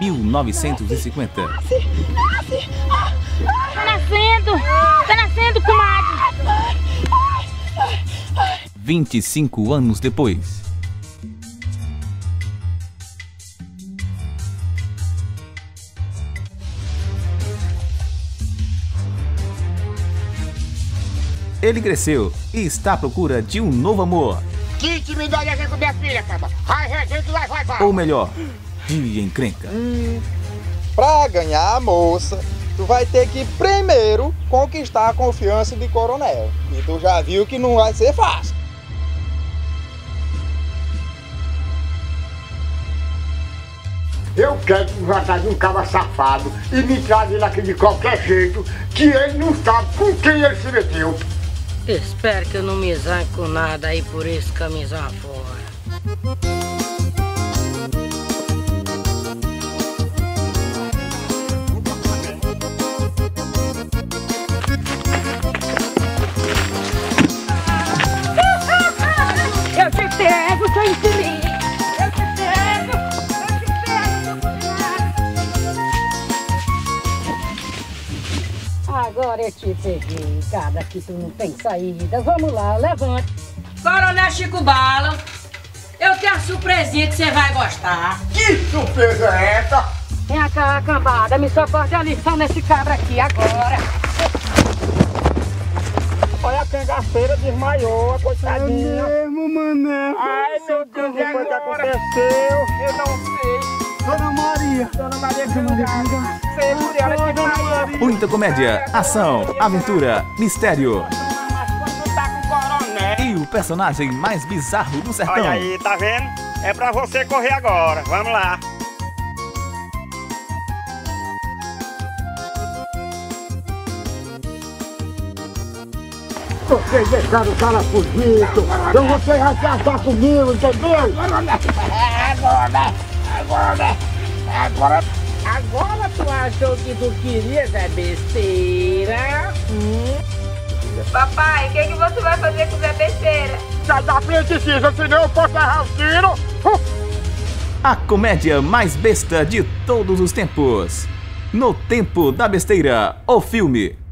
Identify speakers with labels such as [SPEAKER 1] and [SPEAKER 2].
[SPEAKER 1] 1950.
[SPEAKER 2] Tá nascendo! Tá nascendo, comadre!
[SPEAKER 1] 25 anos depois. Ele cresceu e está à procura de um novo amor.
[SPEAKER 3] Que intimidade é com minha filha, cara? Vai, vai, vai, vai, vai.
[SPEAKER 1] Ou melhor, de encrenca.
[SPEAKER 4] Hum, pra ganhar a moça, tu vai ter que primeiro conquistar a confiança de coronel. E tu já viu que não vai ser fácil.
[SPEAKER 3] Eu quero que vá atrás de um cara safado e me traz ele aqui de qualquer jeito, que ele não sabe com quem ele se meteu.
[SPEAKER 5] Espero que eu não me zangue com nada aí por esse camisão afora. Agora eu te peguei, cada que tu não tem saída. Vamos lá, levante.
[SPEAKER 6] Coronel Chico Bala, eu tenho a surpresinha que você vai gostar.
[SPEAKER 3] Que surpresa é essa?
[SPEAKER 5] Vem cá, cambada, me socorre a lição nesse cabra aqui agora.
[SPEAKER 4] A cangaceira desmaiou, coitadinha.
[SPEAKER 3] É mesmo, mané.
[SPEAKER 4] Ai, meu Deus, o que foi que aconteceu?
[SPEAKER 3] Eu não sei.
[SPEAKER 4] Dona Maria.
[SPEAKER 3] Dona Maria, que lugar. Sei por ela que vai.
[SPEAKER 1] Muita comédia, ação, aventura, mistério
[SPEAKER 3] Mas quando tá com o coronel.
[SPEAKER 1] e o personagem mais bizarro do sertão.
[SPEAKER 4] Olha aí, tá vendo? É pra você correr agora. Vamos lá.
[SPEAKER 3] Vocês deixaram o cara fugido. Então vocês se achar comigo, entendeu? Agora, agora, agora.
[SPEAKER 5] Agora tu achou que tu querias é besteira?
[SPEAKER 7] Papai, o que, que você vai fazer com Zé Besteira?
[SPEAKER 3] Sai da frente, Cisa, senão eu posso errar o tiro.
[SPEAKER 1] A comédia mais besta de todos os tempos. No Tempo da Besteira, o filme.